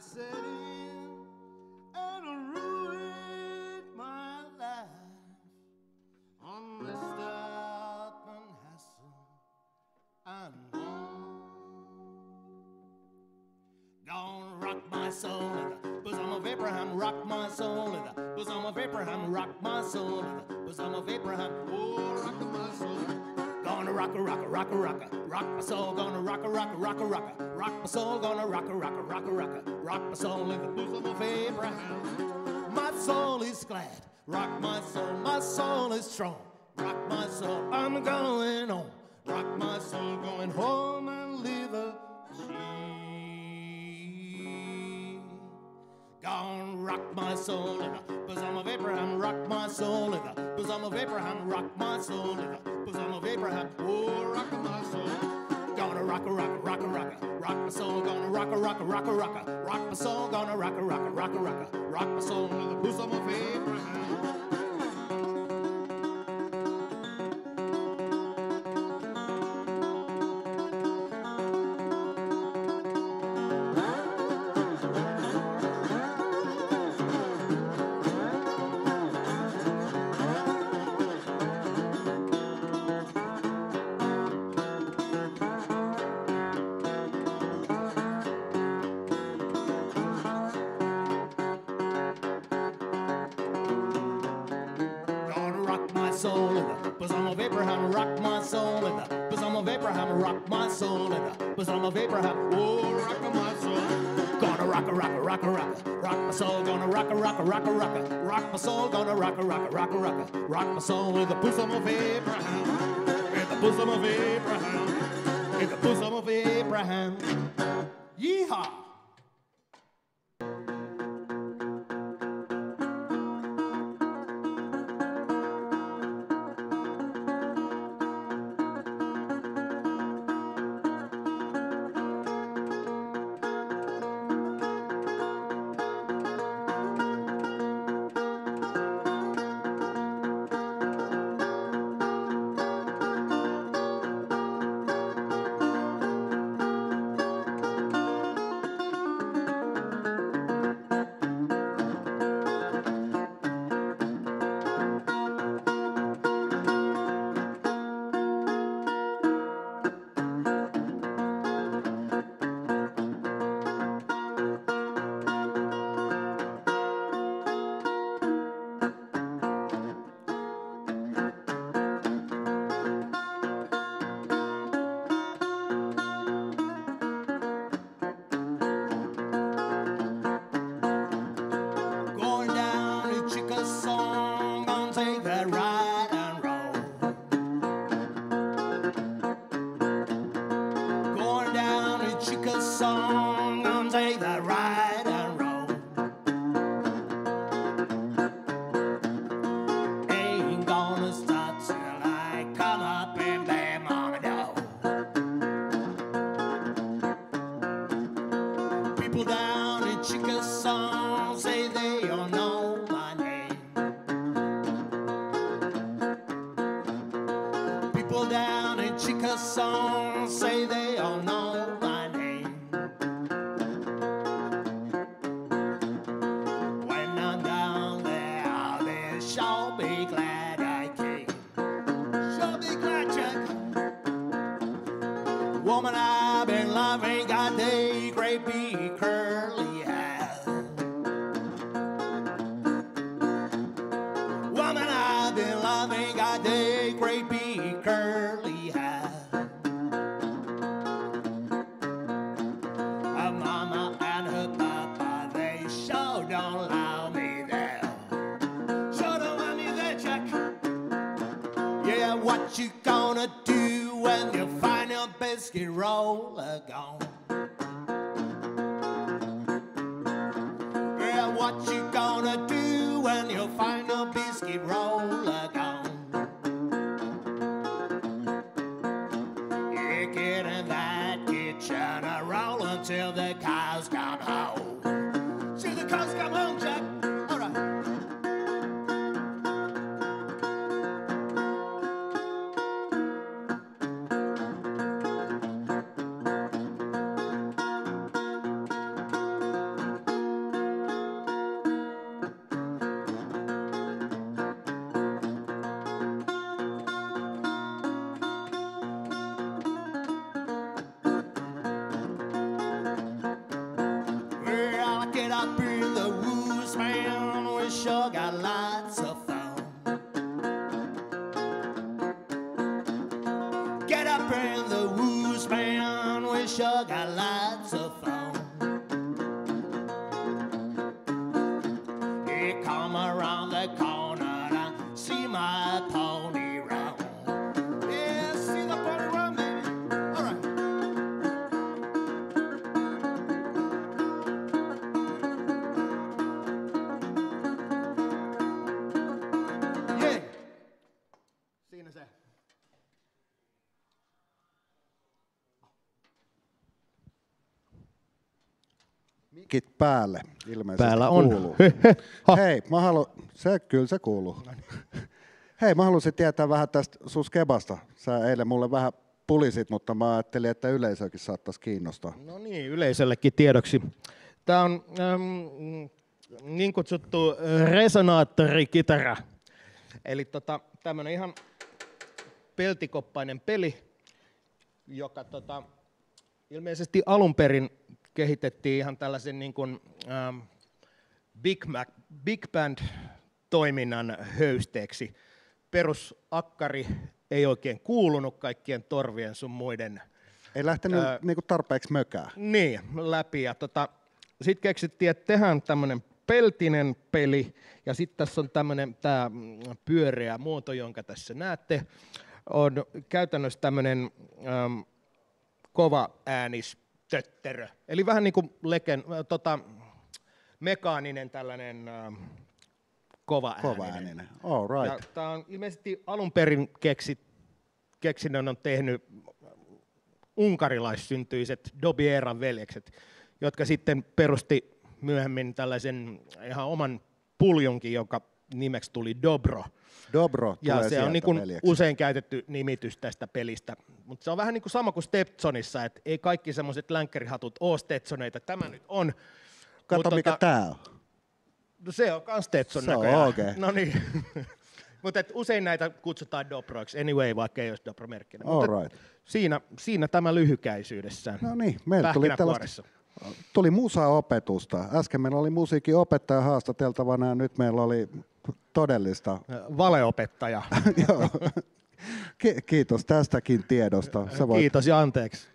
Set in and ruined my life on Mr. Alpen Hassel and Gonna rock my soul in the bosom of Abraham, rock my soul in the bosom of Abraham, rock my soul in the bosom of Abraham, oh, rock my soul. Gonna rock a rock a rock a rock a. Rock my soul, gonna rock a rock a rock a rock a. Rock my soul, gonna rock a rock a rock a rock a. Rock my soul in the bosom of Abraham. My soul is glad, rock my soul, my soul is strong, rock my soul, I'm going on, rock my soul, going home and live a Gonna rock my soul. In the bosom of Abraham, rock my soul. In the bosom of Abraham, rock my soul. In the bosom of Abraham, oh, rock my soul. Gonna rock a rock a rock a rock rock my soul, gonna rock a rock a rock a rock rock my soul, gonna rock a rock a rock a rock rock my soul. In the bosom of Abraham. My soul in the bosom of Abraham, rock my soul in the bosom of Abraham, rock my soul in the bosom of Abraham, oh, rock my soul. Gonna rock a rock a rock a rock a rock my soul, gonna rock a rock a rock a rock a rock my soul, gonna rock a rock a rock a rock a rock my soul in the bosom of Abraham, in the bosom of Abraham, in the bosom of Abraham. Yeehaw! People down in Chickasaw say they all know my name. People down in Chickasaw say they all know my name. When I'm down there, they sure be glad I came. Sure be glad you Woman, I've been loving, don't allow me there. Sure don't allow me there, Jack. Yeah, what you gonna do when you find your biscuit roller gone? Yeah, what you gonna do when you find your biscuit roller gone? You get in that kitchen and roll until the cows come home. Cows come home, Jack. Mikit päälle ilmeisesti Päällä on. kuuluu. Hei, mä halu... se, kyllä se kuuluu. Hei, mä halusin tietää vähän tästä sun skebasta. Sä eilen mulle vähän pulisit, mutta mä ajattelin, että yleisökin saattaisi kiinnostaa. No niin, yleisöllekin tiedoksi. Tämä on ähm, niin kutsuttu resonaattorikitara. Eli tota, tämmöinen ihan peltikoppainen peli, joka tota, ilmeisesti alun perin kehitettiin ihan tällaisen niin kuin, ähm, Big, Mac, Big Band toiminnan höysteeksi. Perusakkari ei oikein kuulunut kaikkien torvien sun muiden Ei lähtenyt Ää- niinku tarpeeksi mökää. niin, läpi. Ja tota, sitten keksittiin, että tehdään tämmöinen peltinen peli, ja sitten tässä on tämmöinen tämä pyöreä muoto, jonka tässä näette, on käytännössä tämmöinen äm, kova äänistötterö. Eli vähän niin kuin leken, äh, tota, mekaaninen tällainen ähm, kova Kova ääninen. All Ja right. tämä on ilmeisesti alun perin keksit, keksinnön on tehnyt unkarilaissyntyiset Dobieran veljekset, jotka sitten perusti myöhemmin tällaisen ihan oman puljonkin, joka nimeksi tuli Dobro. Dobro Ja se on niin kuin usein käytetty nimitys tästä pelistä. Mutta se on vähän niin kuin sama kuin Stetsonissa, että ei kaikki semmoiset länkkärihatut ole Stetsoneita. Tämä nyt on. Kato, Mut mikä tota- tää on. No se on kans Stetson Se on näköjään. okei. No niin. Mutta usein näitä kutsutaan Dobroiksi, anyway, vaikka ei olisi Dobro-merkkinä. Right. siinä, siinä tämä lyhykäisyydessään. No niin, meillä tuli tällaista, tuli musaopetusta. Äsken meillä oli musiikin opettaja haastateltavana ja nyt meillä oli todellista. Valeopettaja. Joo. Ki- Kiitos tästäkin tiedosta. Sä voit Kiitos ja anteeksi.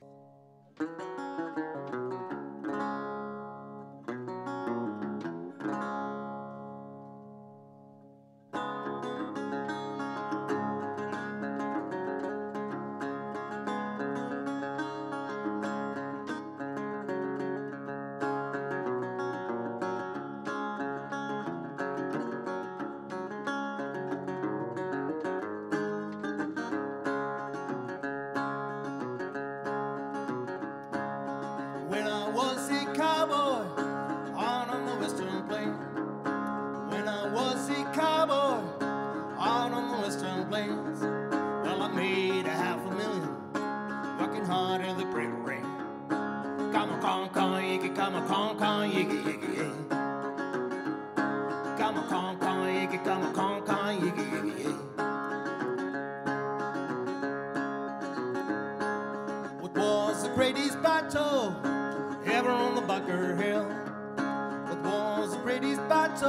Greatest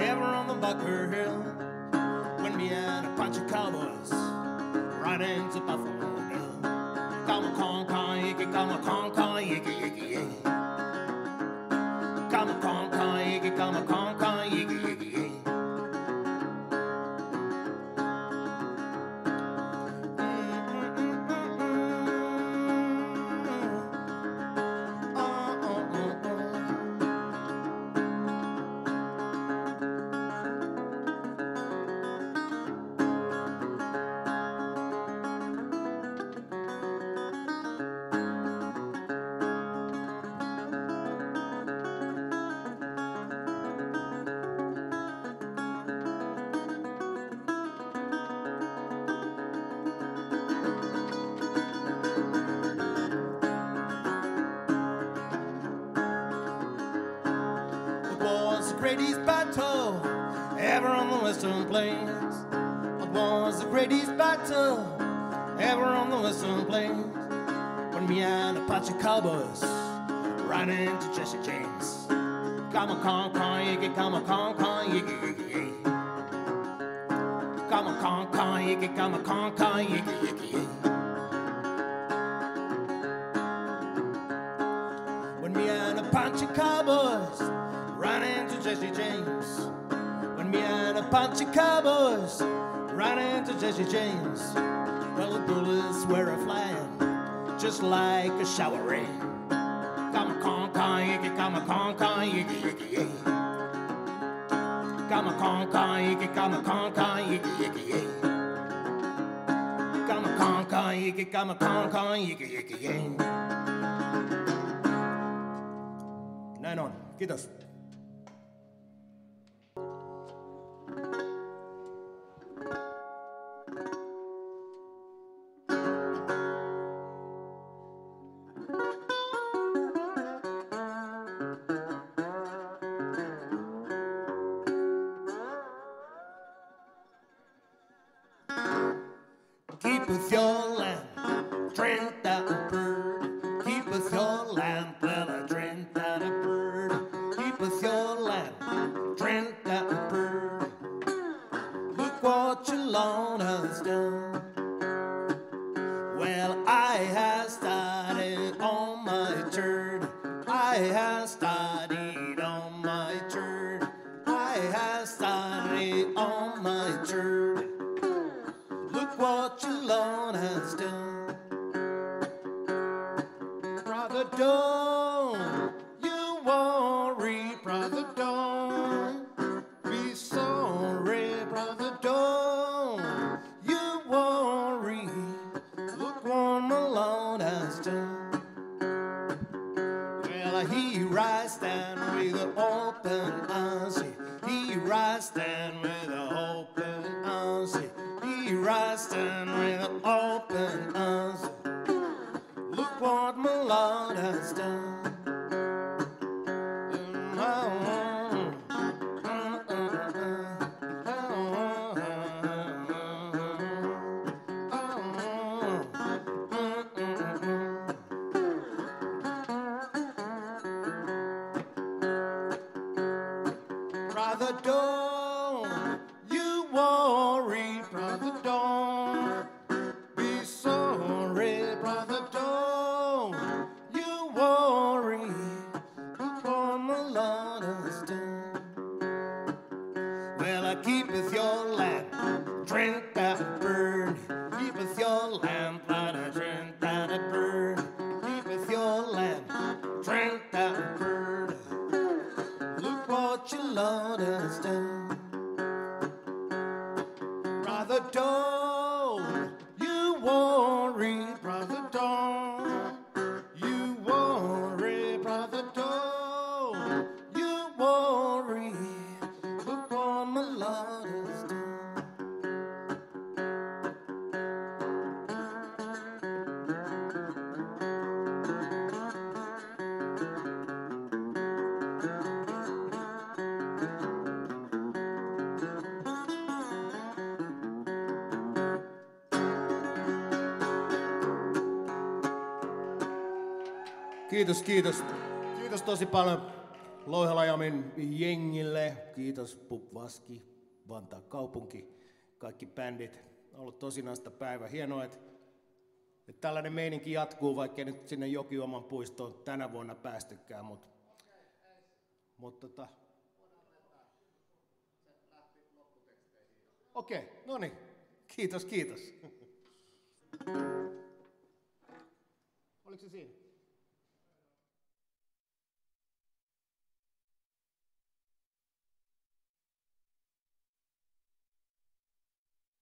ever on the Bunker Hill? When me and a bunch of cowboys right into Buffalo Bill. Come on, con, con, yiggy, come on, con, con, yiggy, yiggy, yiggy. Come on, con, con, yiggy, come on, con, greatest battle ever on the western plains? What was the greatest battle ever on the western plains? When me and a bunch of cowboys ran into Jesse James. Come a con con yiggy, come a con con yiggy yiggy yiggy. Come a con con yiggy, come a con con yiggy yiggy yiggy. When me and a bunch cowboys Jesse James. When me and a bunch of cowboys ran into Jesse James. Well, the bullets were a flying just like a shower rain. Come a con con yiggy, come a con con yiggy yiggy yiggy. Come a con con yiggy, come a con con yiggy yiggy yiggy. Come a con con yiggy, come a con con yiggy yiggy yiggy. Näin on. Kiitos. Keepeth your lamp, drink with open arms. He rise stand with open arms. He rise stand with open arms. Look what my Lord has done. Don't you worry, brother, don't be sorry, brother, don't you worry. What my Lord has done. Well, I keepeth your lamp, drink that burn. Keepeth your lamp, let I drink that burn. Keepeth your lamp, Kiitos, kiitos. Kiitos tosi paljon Louhelajamin jengille. Kiitos Pupvaski, Vantaan kaupunki, kaikki bändit. On ollut tosi naista päivä. Hienoa, että, että tällainen meininki jatkuu, vaikka nyt sinne Jokioman puistoon tänä vuonna päästykään. Mutta, mutta tota... Okei, okay, no niin. Kiitos, kiitos. Oliko se siinä?